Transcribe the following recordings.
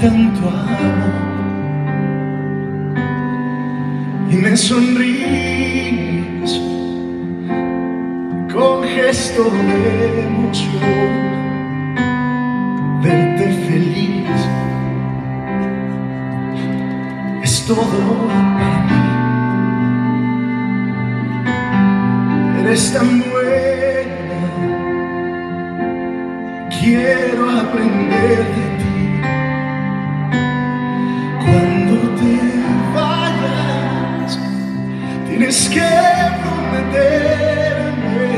tanto amor y me sonríes con gesto de emoción, verte feliz. Es todo para mí. Eres tan buena, quiero aprender tienes que prometerme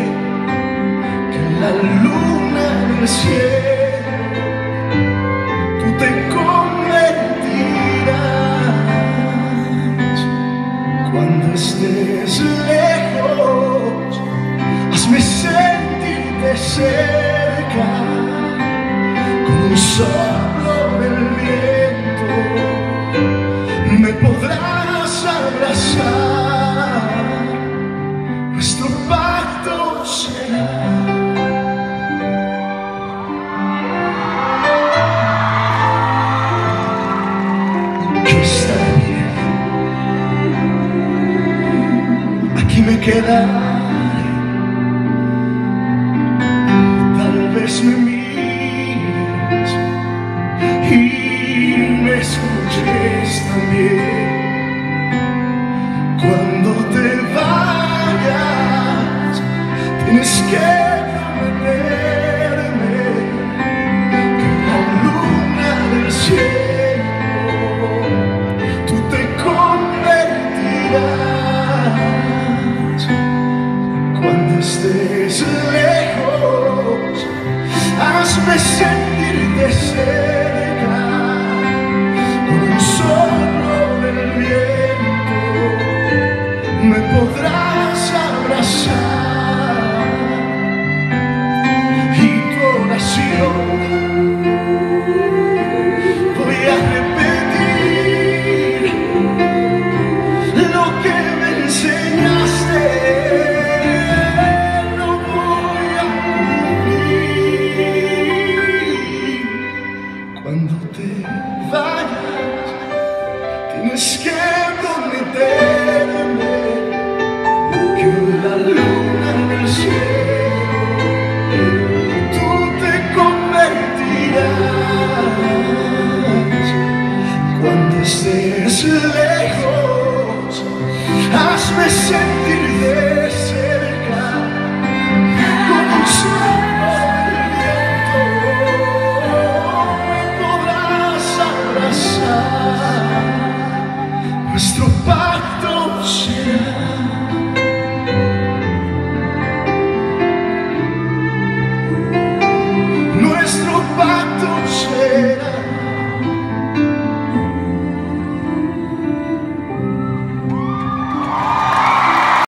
que la luna del cielo tú te convertirás. Cuando estés lejos, hazme sentirte cerca con un soplo del viento me podrás abrazar. Estaré bien. Aquí me quedaré. Estés lejos, hazme sentirte cerca con un soplo del viento me podrás abrazar y tu oración tienes que prometerme que la luna del cielo tú te convertirás. Cuando estés lejos hazme sentir de